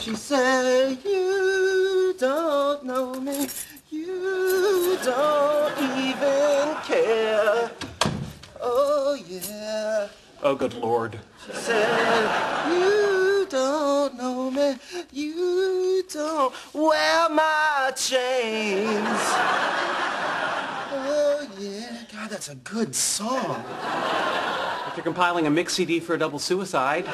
She said, you don't know me. You don't even care. Oh, yeah. Oh, good lord. She said, you don't know me. You don't wear my chains. Oh, yeah. God, that's a good song. If you're compiling a mix CD for a double suicide.